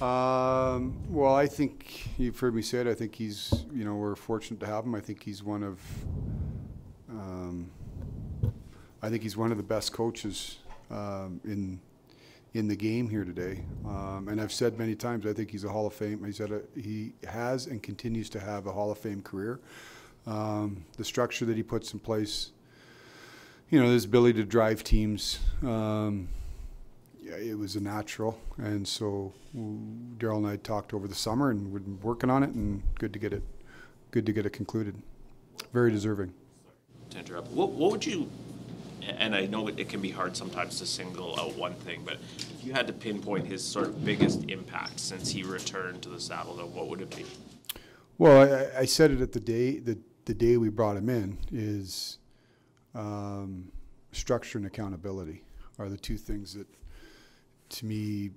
Um, well, I think you've heard me say it. I think he's, you know, we're fortunate to have him. I think he's one of, um, I think he's one of the best coaches um, in in the game here today. Um, and I've said many times, I think he's a Hall of Fame. He said he has and continues to have a Hall of Fame career. Um, the structure that he puts in place, you know, his ability to drive teams. Um, it was a natural, and so Darryl and I talked over the summer, and we've been working on it, and good to get it, good to get it concluded. Very deserving. To interrupt, what, what would you and I know it can be hard sometimes to single out one thing, but if you had to pinpoint his sort of biggest impact since he returned to the saddle, then what would it be? Well, I, I said it at the day the the day we brought him in is um, structure and accountability are the two things that, to me,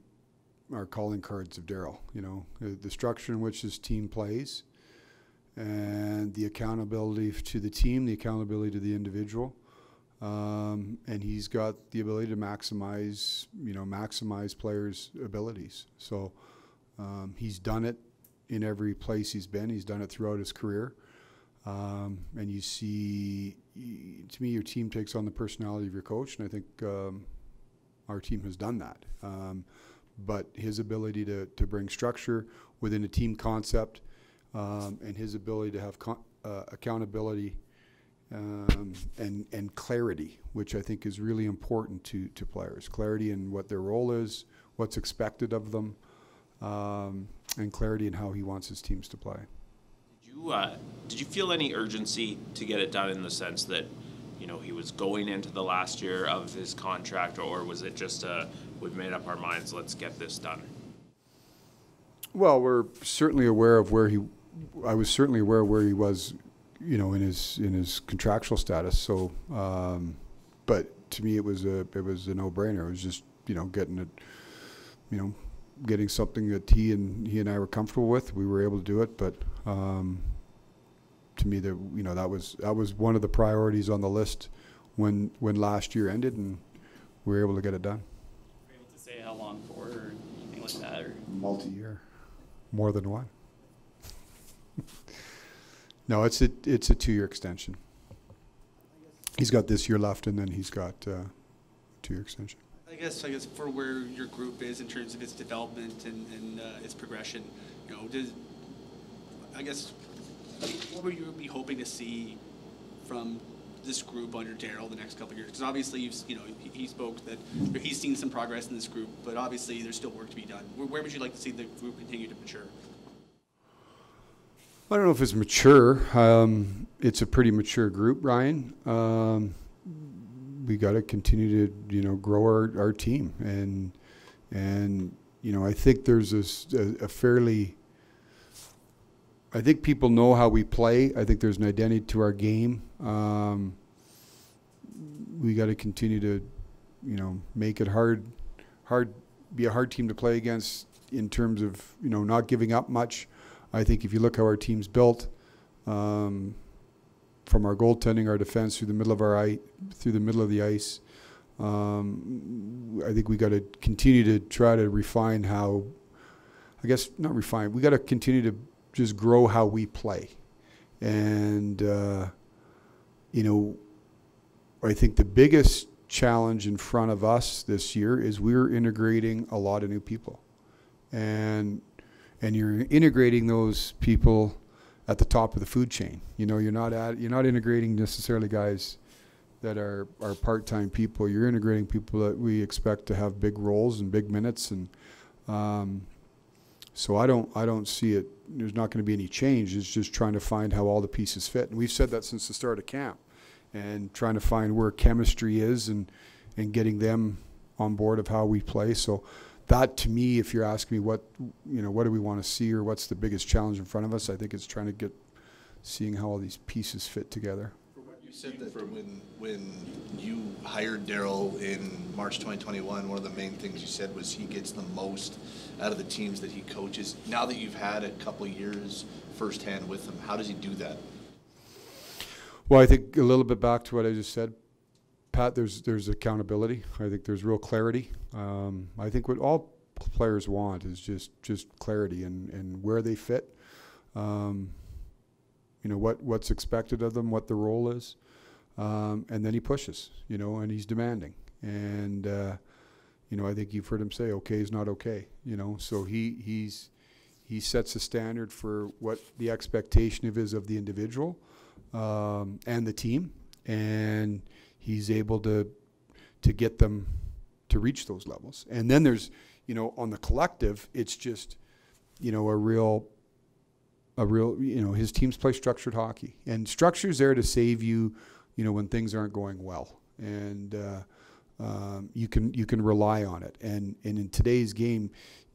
are calling cards of Darryl. You know, the, structure in which his team plays, and the accountability to the team, the accountability to the individual um, and he's got the ability to maximize, you know, maximize players' abilities. So um, he's done it in every place he's been. He's done it throughout his career. Um, and you see, to me, your team takes on the personality of your coach, and I think um, our team has done that. Um, but his ability to, to bring structure within a team concept um, and his ability to have uh, accountability um, and and clarity, which I think is really important to to players. Clarity in what their role is, what's expected of them, um, and clarity in how he wants his teams to play. Did you uh, did you feel any urgency to get it done in the sense that you know he was going into the last year of his contract, or was it just a we've made up our minds, let's get this done? Well, we're certainly aware of where he. I was certainly aware of where he was you know, in his in his contractual status. So, um, but to me, it was a it was a no brainer. It was just you know getting it, you know, getting something that he and he and I were comfortable with. We were able to do it, but um, to me, that you know that was that was one of the priorities on the list when when last year ended, and we were able to get it done. Were able to say how long for or anything like that, or multi-year, more than one. No, it's a it's a two year extension. He's got this year left, and then he's got uh, two year extension. I guess I guess for where your group is in terms of its development and, and uh, its progression, you know, does I guess what would you be hoping to see from this group under Darryl the next couple of years? Because obviously, you've you know he, spoke that he's seen some progress in this group, but obviously there's still work to be done. Where, where would you like to see the group continue to mature? I don't know if it's mature. Um, it's a pretty mature group, Ryan. Um, we got to continue to, you know, grow our, our team, and and you know, I think there's a, a fairly. I think people know how we play. I think there's an identity to our game. Um, we got to continue to, you know, make it hard, hard, be a hard team to play against in terms of you know not giving up much. I think if you look how our team's built, um, from our goaltending, our defense through the middle of our ice, through the middle of the ice, um, I think we got to continue to try to refine how. I guess not refine. We got to continue to just grow how we play, and uh, you know, I think the biggest challenge in front of us this year is we're integrating a lot of new people, and and you're integrating those people at the top of the food chain. You know, you're not at, you're not integrating necessarily guys that are, are part-time people. You're integrating people that we expect to have big roles and big minutes, and um, so I don't I don't see it. There's not going to be any change. It's just trying to find how all the pieces fit, and we've said that since the start of camp, and trying to find where chemistry is and and getting them on board of how we play. So that to me, if you're asking me what you know, what do we want to see or what's the biggest challenge in front of us, I think it's trying to get seeing how all these pieces fit together. You said that when when you hired Darryl in March 2021, one of the main things you said was he gets the most out of the teams that he coaches. Now that you've had a couple years firsthand with him, how does he do that? Well, I think a little bit back to what I just said. Pat, there's there's accountability. I think there's real clarity. Um, I think what all players want is just, just clarity and, and where they fit. Um, you know, what, what's expected of them, what the role is. Um, and then he pushes, you know, and he's demanding. And, uh, you know, I think you've heard him say, okay is not okay, you know, so he, he's, he sets a standard for what the expectation of is of the individual, um, and the team. And he's able to, to get them to reach those levels. And then there's, you know, on the collective, it's just, you know, a real, a real, you know, his teams play structured hockey, and structure's there to save you, you know, when things aren't going well, and uh, um, you can you can rely on it. And and in today's game,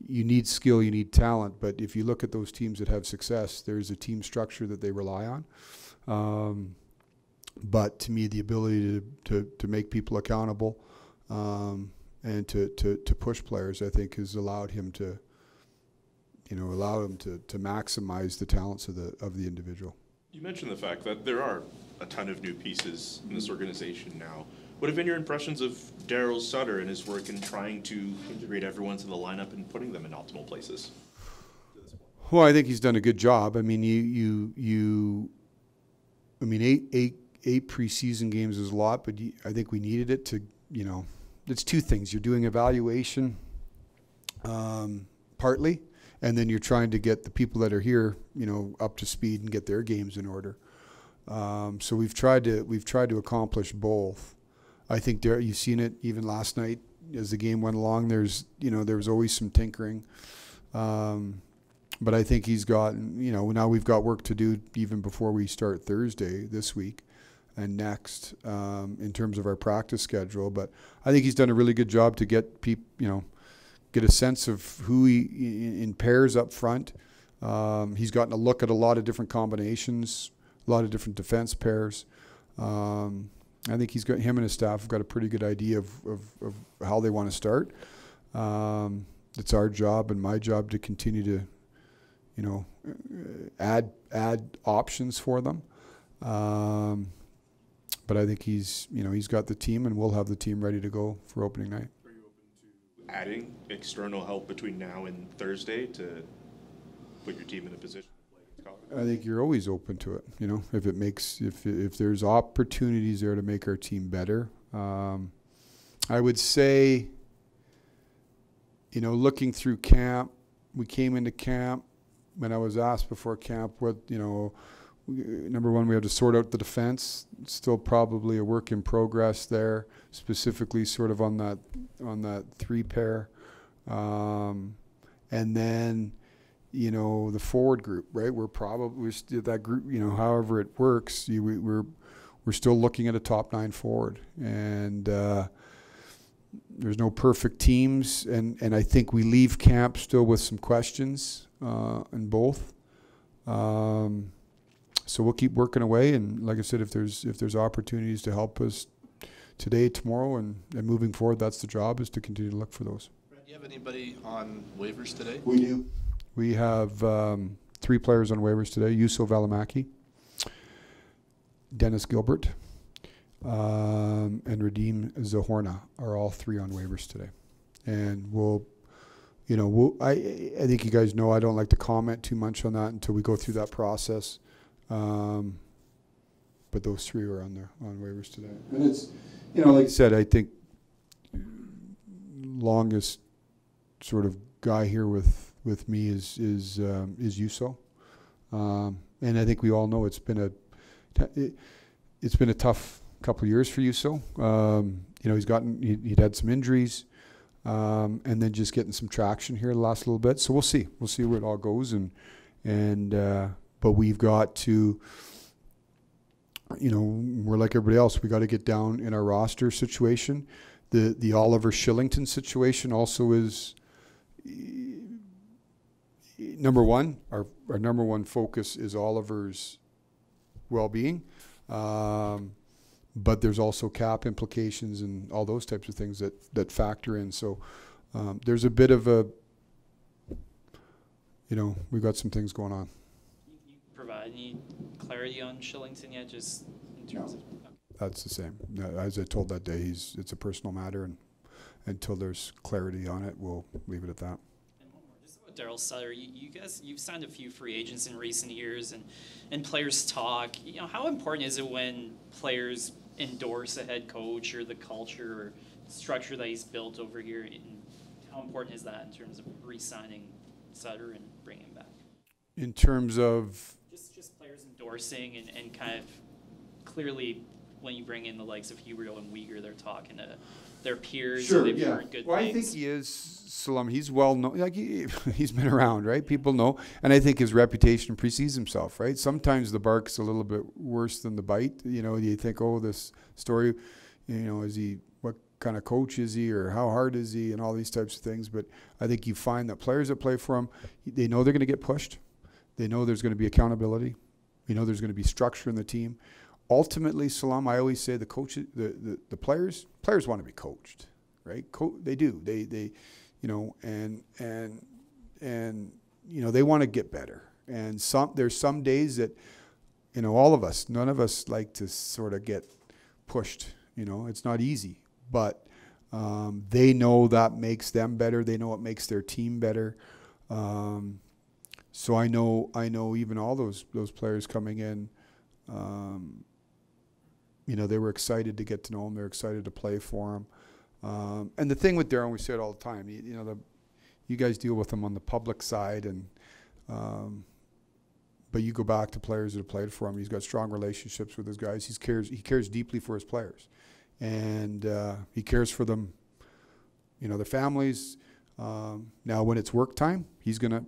you need skill, you need talent, but if you look at those teams that have success, there's a team structure that they rely on. Um, but to me, the ability to, to, to make people accountable um, and to, to, to push players, I think, has allowed him to, you know, allow them to, to maximize the talents of the of the individual. You mentioned the fact that there are a ton of new pieces in this organization now. What have been your impressions of Darryl Sutter and his work in trying to integrate everyone into the lineup and putting them in optimal places? Well, I think he's done a good job. I mean, you you you, I mean, eight eight eight preseason games is a lot, but you, I think we needed it to, you know, it's two things. You're doing evaluation, um, partly, and then you're trying to get the people that are here, you know, up to speed and get their games in order. Um, so we've tried to we've tried to accomplish both. I think there you've seen it even last night as the game went along. There's you know there was always some tinkering. Um, but I think he's got, you know, now we've got work to do even before we start Thursday this week and next um, in terms of our practice schedule. But I think he's done a really good job to get people, you know, get a sense of who he in, pairs up front. Um, he's gotten a look at a lot of different combinations, a lot of different defense pairs. Um, I think he's got him and his staff have got a pretty good idea of, of, of how they want to start. Um, it's our job and my job to continue to you know, add add options for them. Um, but I think he's you know he's got the team, and we'll have the team ready to go for opening night. Adding external help between now and Thursday to put your team in a position? I think you're always open to it. You know, if it makes if if there's opportunities there to make our team better. Um, I would say, you know, looking through camp, we came into camp when I was asked before camp what you know, we, number one we have to sort out the defense. Still probably a work in progress there, specifically sort of on that on that three pair, um, and then you know the forward group. Right, we're probably st- that group. You know, however it works, you, we, we're we're still looking at a top nine forward and. Uh, there's no perfect teams, and, and I think we leave camp still with some questions uh, in both. Um, so we'll keep working away, and like I said, if there's if there's opportunities to help us today, tomorrow, and, and moving forward, that's the job is to continue to look for those. Do you have anybody on waivers today? We do. We have um, three players on waivers today: Juuso Valimaki, Dennis Gilbert, um, and Radim Zohorna are all three on waivers today, and we'll you know, we'll, I, I think you guys know I don't like to comment too much on that until we go through that process. Um, but those three are on there on waivers today, and it's, you know, like I said, I think longest sort of guy here with with me is is um, is Juuso, um, and I think we all know it's been a it, it's been a tough couple of years for Juuso. Um, you know, he's gotten he, he'd had some injuries um, and then just getting some traction here the last little bit. So we'll see. We'll see where it all goes, and and uh, but we've got to, you know, we're like everybody else. We got to get down in our roster situation. The the Oliver Kylington situation also is number one. Our our number one focus is Oliver's well-being. Um, but there's also cap implications and all those types of things that, that factor in. So um, there's a bit of a, you know, we've got some things going on. You, you provide any clarity on Kylington yet, just in terms No. of? That's the same. As I told that day, he's it's a personal matter, and until there's clarity on it, we'll leave it at that. And one more, just about Darryl Sutter, you, you guys, you've signed a few free agents in recent years, and and players talk. You know, how important is it when players endorse a head coach or the culture or structure that he's built over here? And how important is that in terms of re-signing Sutter and bringing him back? In terms of, Just just players endorsing and, and kind of clearly when you bring in the likes of Huberdeau and Weegar, they're talking to their peers. and they've heard good Well, I think he is, Salam, he's well known, like, he, he's been around, right? People know, and I think his reputation precedes himself, right? Sometimes the bark's a little bit worse than the bite, you know, you think, oh, this story, you know, is he, what kind of coach is he, or how hard is he, and all these types of things, but I think you find that players that play for him, they know they're gonna get pushed, they know there's gonna be accountability, you know there's gonna be structure in the team. Ultimately, Salam, I always say the coaches, the, the, the players, players want to be coached, right? Co- they do. They, they, you know, and, and, and, you know, they want to get better. And some, there's some days that, you know, all of us, none of us like to sort of get pushed, you know, it's not easy, but, um, they know that makes them better. They know it makes their team better. Um, so I know, I know even all those, those players coming in, um, you know, they were excited to get to know him. They're excited to play for him. Um, and the thing with Darren, we say it all the time. You, you know, the, you guys deal with him on the public side, and um, but you go back to players that have played for him. He's got strong relationships with his guys. He cares. He cares deeply for his players, and uh, he cares for them. You know, their families. Um, now, when it's work time, he's gonna,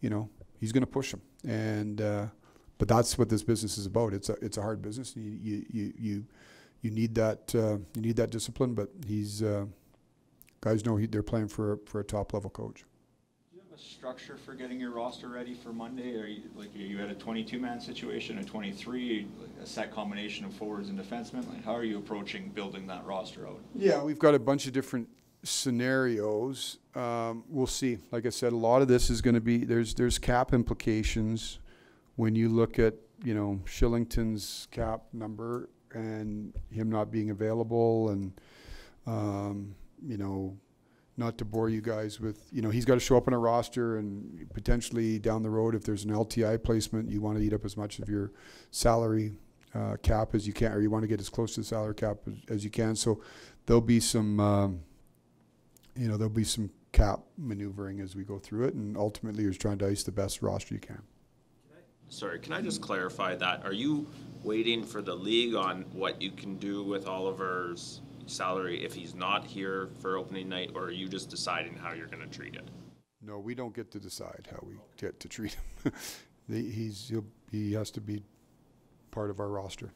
you know, he's gonna push them, and. Uh, but that's what this business is about. It's a it's a hard business. You you you you, you need that uh, you need that discipline. But he's uh, guys know he, they're playing for a, for a top level coach. Do you have a structure for getting your roster ready for Monday? Are you, like, are you at a twenty-two man situation, a twenty-three, a set combination of forwards and defensemen? Like, how are you approaching building that roster out? Yeah, we've got a bunch of different scenarios. Um, we'll see. Like I said, a lot of this is going to be there's there's cap implications when you look at you know Kylington's cap number and him not being available and um, you know not to bore you guys with you know he's got to show up on a roster and potentially down the road if there's an LTI placement you want to eat up as much of your salary uh, cap as you can or you want to get as close to the salary cap as, as you can so there'll be some um, you know there'll be some cap maneuvering as we go through it and ultimately you're trying to ice the best roster you can Sorry, can I just clarify that? Are you waiting for the league on what you can do with Oliver's salary if he's not here for opening night, or are you just deciding how you're gonna treat it? No, we don't get to decide how we get to treat him. The- He's, he has to be part of our roster.